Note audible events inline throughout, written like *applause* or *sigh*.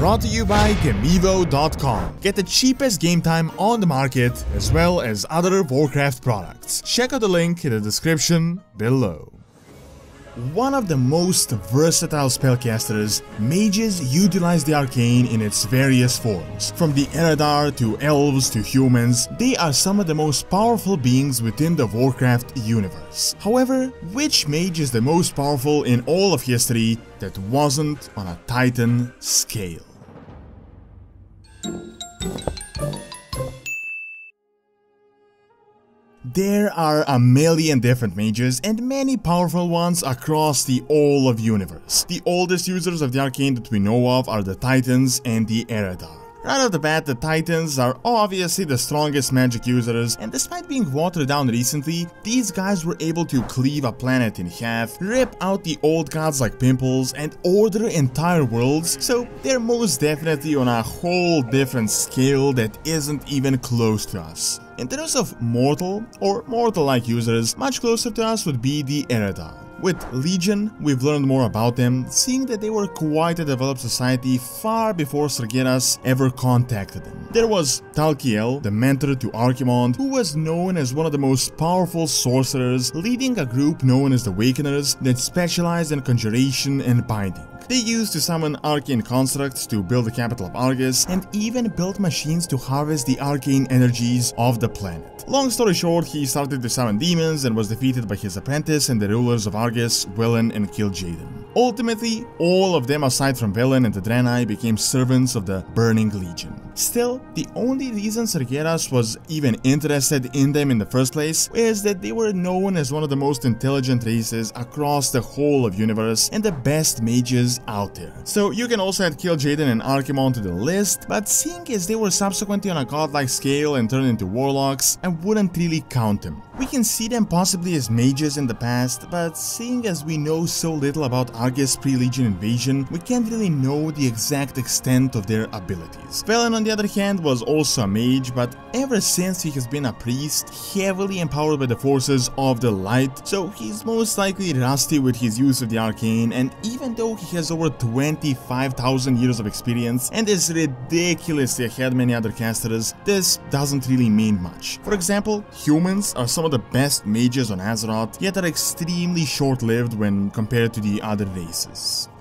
Brought to you by Gamivo.com. Get the cheapest game time on the market, as well as other Warcraft products. Check out the link in the description below. One of the most versatile spellcasters, mages utilize the arcane in its various forms. From the Eredar to elves to humans, they are some of the most powerful beings within the Warcraft universe. However, which mage is the most powerful in all of history that wasn't on a titan scale? There are a million different mages and many powerful ones across the all of universe. The oldest users of the arcane that we know of are the Titans and the Eredar. Right off the bat, the Titans are obviously the strongest magic users, and despite being watered down recently, these guys were able to cleave a planet in half, rip out the old gods like pimples, and order entire worlds, so they're most definitely on a whole different scale that isn't even close to us. In terms of mortal or mortal-like users, much closer to us would be the Eredar. With Legion, we've learned more about them, seeing that they were quite a developed society far before Sargeras ever contacted them. There was Thal'kiel, the mentor to Archimonde, who was known as one of the most powerful sorcerers, leading a group known as the Wakeners that specialized in conjuration and binding. They used to summon arcane constructs to build the capital of Argus and even built machines to harvest the arcane energies of the planet. Long story short, he started to summon demons and was defeated by his apprentice and the rulers of Argus, Velen and Kil'jaeden. Ultimately, all of them aside from Velen and the Draenei became servants of the Burning Legion. Still, the only reason Sargeras was even interested in them in the first place is that they were known as one of the most intelligent races across the whole of universe and the best mages out there. So you can also add Kil'jaeden and Archimonde to the list, but seeing as they were subsequently on a godlike scale and turned into warlocks, I wouldn't really count them. We can see them possibly as mages in the past, but seeing as we know so little about Argus pre-Legion invasion, we can't really know the exact extent of their abilities. Velen on the other hand was also a mage, but ever since he has been a priest, heavily empowered by the forces of the light, so he's most likely rusty with his use of the arcane, and even though he has over 25,000 years of experience and is ridiculously ahead many other casters, this doesn't really mean much. For example, humans are some of the best mages on Azeroth, yet are extremely short-lived when compared to the other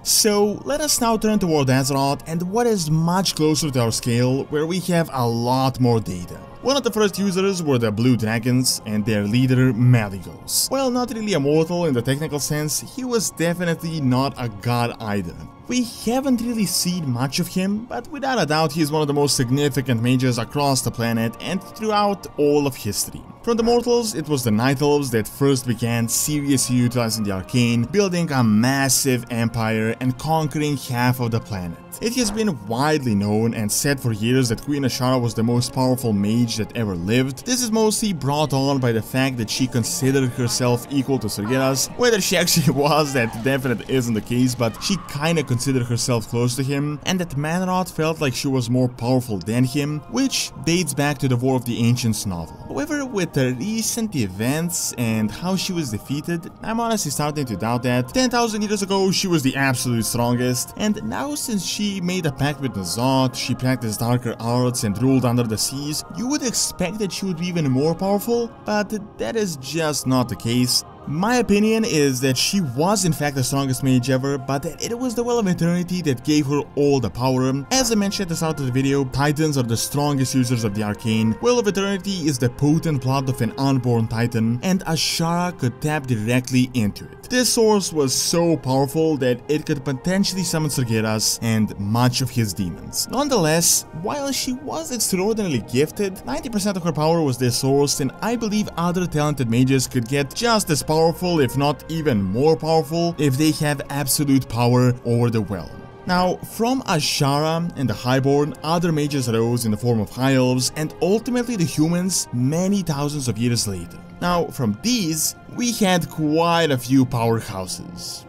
So let us now turn toward Azeroth and what is much closer to our scale, where we have a lot more data. One of the first users were the Blue Dragons and their leader Malygos. While not really a mortal in the technical sense, he was definitely not a god either. We haven't really seen much of him, but without a doubt he is one of the most significant mages across the planet and throughout all of history. From the mortals, it was the Night Elves that first began seriously utilizing the arcane, building a massive empire and conquering half of the planet. It has been widely known and said for years that Queen Azshara was the most powerful mage that ever lived. This is mostly brought on by the fact that she considered herself equal to Sargeras. Whether she *laughs* actually was, that definitely isn't the case, but she kinda considered herself close to him, and that Mannoroth felt like she was more powerful than him, which dates back to the War of the Ancients novel. However, with the recent events and how she was defeated, I'm honestly starting to doubt that. 10,000 years ago, she was the absolute strongest, and now since she made a pact with N'Zoth, she practiced darker arts and ruled under the seas, you would expect that she would be even more powerful, but that is just not the case. My opinion is that she was in fact the strongest mage ever, but that it was the Well of Eternity that gave her all the power. As I mentioned at the start of the video, Titans are the strongest users of the Arcane. Well of Eternity is the potent plot of an unborn Titan, and Azshara could tap directly into it. This source was so powerful that it could potentially summon Sargeras and much of his demons. Nonetheless, while she was extraordinarily gifted, 90% of her power was this source, and I believe other talented mages could get just as powerful, if not even more powerful, if they have absolute power over the well. Now, from Azshara and the Highborne, other mages arose in the form of High Elves and ultimately the humans many thousands of years later. Now, from these, we had quite a few powerhouses.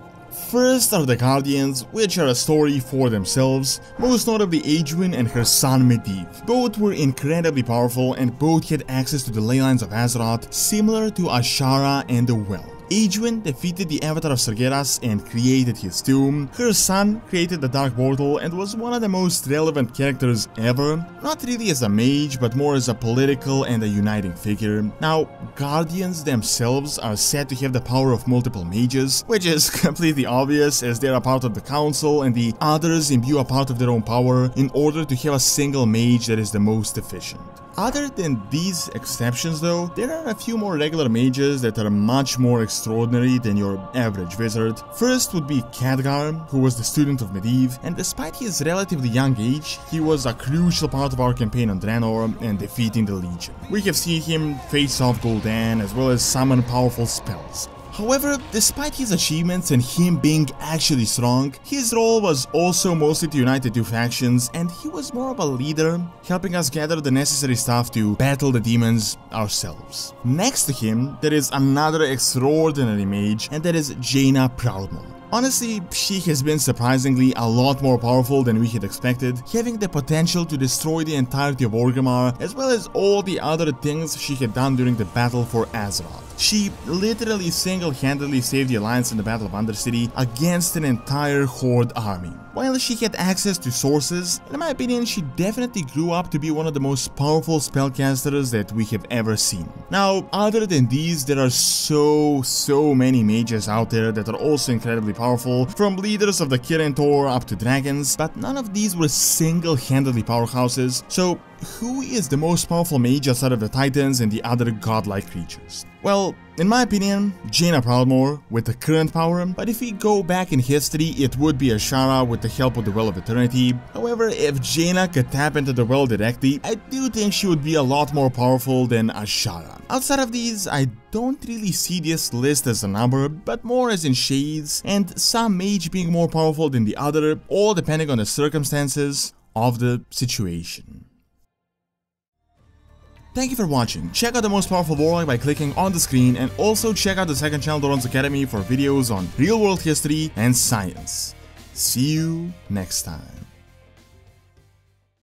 First are the Guardians, which are a story for themselves, most notably Aegwynn and her son Medivh. Both were incredibly powerful and both had access to the ley lines of Azeroth, similar to Azshara and the Well. Aegwynn defeated the Avatar of Sargeras and created his tomb. Her son created the Dark Portal and was one of the most relevant characters ever, not really as a mage, but more as a political and a uniting figure. Now, Guardians themselves are said to have the power of multiple mages, which is *laughs* completely obvious as they are a part of the council and the others imbue a part of their own power in order to have a single mage that is the most efficient. Other than these exceptions though, there are a few more regular mages that are much more extraordinary than your average wizard. First would be Khadgar, who was the student of Medivh, and despite his relatively young age, he was a crucial part of our campaign on Draenor and defeating the Legion. We have seen him face off Gul'dan as well as summon powerful spells. However, despite his achievements and him being actually strong, his role was also mostly to unite the two factions and he was more of a leader, helping us gather the necessary stuff to battle the demons ourselves. Next to him, there is another extraordinary mage and that is Jaina Proudmoore. Honestly, she has been surprisingly a lot more powerful than we had expected, having the potential to destroy the entirety of Orgrimmar, as well as all the other things she had done during the battle for Azeroth. She literally single-handedly saved the Alliance in the Battle of Undercity against an entire Horde army. While she had access to sources, in my opinion she definitely grew up to be one of the most powerful spellcasters that we have ever seen. Now, other than these, there are so, so many mages out there that are also incredibly powerful, from leaders of the Kirin Tor up to dragons, but none of these were single-handedly powerhouses, so who is the most powerful mage outside of the Titans and the other godlike creatures? Well, in my opinion, Jaina Proudmoore with the current power, but if we go back in history, it would be Azshara with the help of the Well of Eternity. However, if Jaina could tap into the well directly, I do think she would be a lot more powerful than Azshara. Outside of these, I don't really see this list as a number, but more as in shades, and some mage being more powerful than the other, all depending on the circumstances of the situation. Thank you for watching, check out the most powerful warlock by clicking on the screen and also check out the second channel Doron's Academy for videos on real world history and science. See you next time.